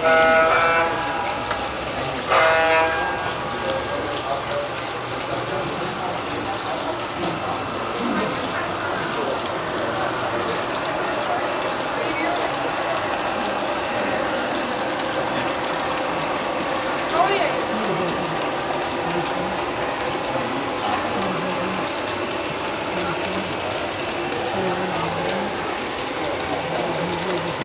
Uh,